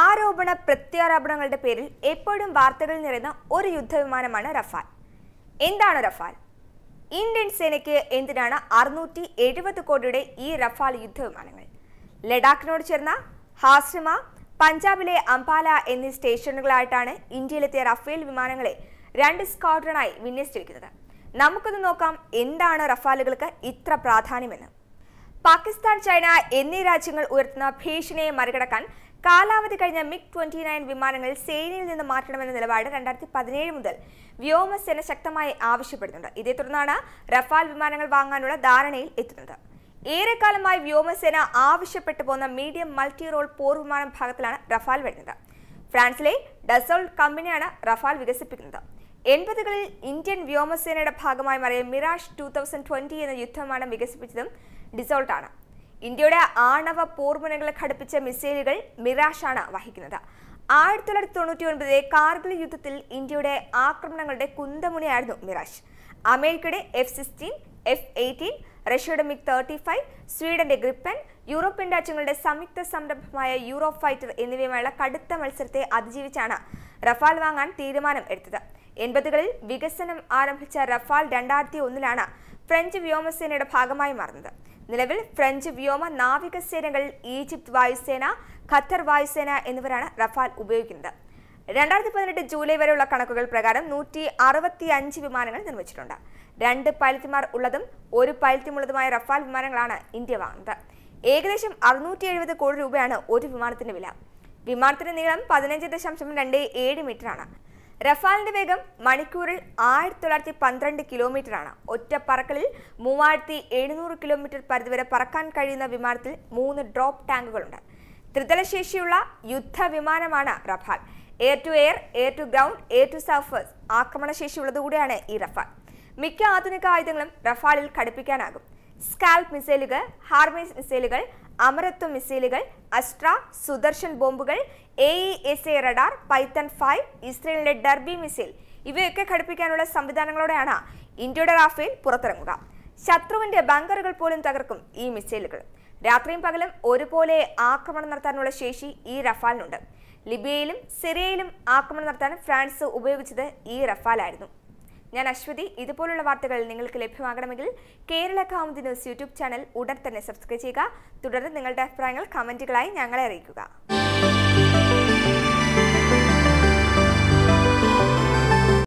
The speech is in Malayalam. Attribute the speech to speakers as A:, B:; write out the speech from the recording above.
A: ആരോപണ പ്രത്യാരോപണങ്ങളുടെ പേരിൽ എപ്പോഴും വാർത്തകളിൽ നിറയുന്ന ഒരു യുദ്ധവിമാനമാണ് റഫാൽ. എന്താണ് റഫാൽ? ഇന്ത്യൻ സേനയ്ക്ക് എന്തിനാണ് അറുന്നൂറ്റി എഴുപത് കോടിയുടെ ഈ റഫാൽ യുദ്ധവിമാനങ്ങൾ? ലഡാക്കിനോട് ചേർന്ന ഹാസ്രിമ പഞ്ചാബിലെ അംബാല എന്നീ സ്റ്റേഷനുകളായിട്ടാണ് ഇന്ത്യയിലെത്തിയ റഫേൽ വിമാനങ്ങളെ രണ്ട് സ്ക്വാഡ്രണായി വിന്യസിച്ചിരിക്കുന്നത്. നമുക്കൊന്ന് നോക്കാം എന്താണ് റഫാലുകൾക്ക് ഇത്ര പ്രാധാന്യമെന്ന്. പാകിസ്ഥാൻ ചൈന എന്നീ രാജ്യങ്ങൾ ഉയർത്തുന്ന ഭീഷണിയെ മറികടക്കാൻ കാലാവധി കഴിഞ്ഞ മിഗ് ട്വന്റി നയൻ വിമാനങ്ങൾ സേനയിൽ നിന്ന് മാറ്റണമെന്ന നിലപാട് രണ്ടായിരത്തി പതിനേഴ് മുതൽ വ്യോമസേന ശക്തമായി ആവശ്യപ്പെടുന്നുണ്ട്. ഇതേ തുടർന്നാണ് റഫാൽ വിമാനങ്ങൾ വാങ്ങാനുള്ള ധാരണയിൽ എത്തുന്നത്. ഏറെക്കാലമായി വ്യോമസേന ആവശ്യപ്പെട്ടു പോകുന്ന മീഡിയം മൾട്ടി റോൾ പോർ വിമാന ഭാഗത്തിലാണ് റഫാൽ വരുന്നത്. ഫ്രാൻസിലെ ഡസോൾട്ട് കമ്പനിയാണ് റഫാൽ വികസിപ്പിക്കുന്നത്. എൺപതുകളിൽ ഇന്ത്യൻ വ്യോമസേനയുടെ ഭാഗമായി മാറിയ മിറാഷ് ടൂ തൗസൻഡ് ട്വന്റി എന്ന യുദ്ധവിമാനം വികസിപ്പിച്ചതും ഡിസോൾട്ടാണ്. ഇന്ത്യയുടെ ആണവ പോർമുനകളെ ഘടിപ്പിച്ച മിസൈലുകൾ മിറാഷാണ് വഹിക്കുന്നത്. ആയിരത്തി തൊള്ളായിരത്തി തൊണ്ണൂറ്റി ഒൻപതിലെ കാർഗിൽ യുദ്ധത്തിൽ ഇന്ത്യയുടെ ആക്രമണങ്ങളുടെ കുന്തമുനയായിരുന്നു മിറാഷ്. അമേരിക്കയുടെ എഫ് സിക്സ്റ്റീൻ എഫ് എയ്റ്റീൻ റഷ്യയുടെ മിഗ് തേർട്ടി ഫൈവ് സ്വീഡന്റെ ഗ്രിപ്പൻ യൂറോപ്യൻ രാജ്യങ്ങളുടെ സംയുക്ത സംരംഭമായ യൂറോ ഫൈറ്റർ എന്നിവയുമായുള്ള കടുത്ത മത്സരത്തെ അതിജീവിച്ചാണ് റഫാൽ വാങ്ങാൻ തീരുമാനം എടുത്തത്. എൺപതുകളിൽ വികസനം ആരംഭിച്ച റഫാൽ രണ്ടായിരത്തി ഒന്നിലാണ് ഫ്രഞ്ച് വ്യോമസേനയുടെ ഭാഗമായി മാറുന്നത്. നിലവിൽ ഫ്രഞ്ച് വ്യോമ നാവികസേനകൾ ഈജിപ്ത് വായുസേന ഖത്തർ വായുസേന എന്നിവരാണ് റഫാൽ ഉപയോഗിക്കുന്നത്. രണ്ടായിരത്തി പതിനെട്ട് ജൂലൈ വരെയുള്ള കണക്കുകൾ പ്രകാരം നൂറ്റി അറുപത്തി അഞ്ച് വിമാനങ്ങൾ നിർമ്മിച്ചിട്ടുണ്ട്. രണ്ട് പൈലറ്റുമാർ ഉള്ളതും ഒരു പൈലറ്റുമുള്ളതുമായ റഫാൽ വിമാനങ്ങളാണ് ഇന്ത്യ വാങ്ങുന്നത്. ഏകദേശം അറുന്നൂറ്റി എഴുപത് കോടി രൂപയാണ് ഒരു വിമാനത്തിന്റെ വില. വിമാനത്തിന്റെ നീളം പതിനഞ്ച് ദശാംശം രണ്ട് ഏഴ് മീറ്ററാണ്. റഫാലിന്റെ വേഗം മണിക്കൂറിൽ ആയിരത്തി തൊള്ളായിരത്തി പന്ത്രണ്ട് കിലോമീറ്റർ ആണ് ഒറ്റ പറക്കലിൽ മൂവായിരത്തി എഴുന്നൂറ് കിലോമീറ്റർ പരിധിവരെ പറക്കാൻ കഴിയുന്ന വിമാനത്തിൽ മൂന്ന് ഡ്രോപ്പ് ടാങ്കുകളുണ്ട്. ത്രിതലശേഷിയുള്ള യുദ്ധവിമാനമാണ് Rafale. Air to air air to ground air to surface ആക്രമണശേഷിയുള്ളതുകൂടിയാണ് ഈ റഫാൽ. മിക്ക ആധുനിക ആയുധങ്ങളും റഫാലിൽ ഘടിപ്പിക്കാനാകും. സ്കാൽപ് മിസൈലുകൾ ഹാർമേസ് മിസൈലുകൾ അമരത്വം മിസൈലുകൾ അസ്ട്ര സുദർശൻ ബോംബുകൾ A E S A radar Python five ഇസ്രയേലിന്റെ ഡർബി മിസൈൽ ഇവയൊക്കെ ഘടിപ്പിക്കാനുള്ള സംവിധാനങ്ങളോടെയാണ് ഇന്ത്യയുടെ റാഫേൽ പുറത്തിറങ്ങുക. ശത്രുവിന്റെ ബങ്കറുകൾ പോലും തകർക്കും ഈ മിസൈലുകൾ രാത്രിയും പകലും ഒരുപോലെ ആക്രമണം നടത്താനുള്ള ശേഷി ഈ റഫാലിനുണ്ട്. ലിബിയയിലും സിറിയയിലും ആക്രമണം നടത്താൻ ഫ്രാൻസ് ഉപയോഗിച്ചത് ഈ റഫാലായിരുന്നു. ഞാൻ അശ്വതി ഇതുപോലുള്ള വാർത്തകൾ നിങ്ങൾക്ക് ലഭ്യമാകണമെങ്കിൽ Kerala Kaumudi news YouTube channel ഉടൻ തന്നെ സബ്സ്ക്രൈബ് ചെയ്യുക. തുടർന്ന് നിങ്ങളുടെ അഭിപ്രായങ്ങൾ കമന്റുകളായി ഞങ്ങളെ അറിയിക്കുക.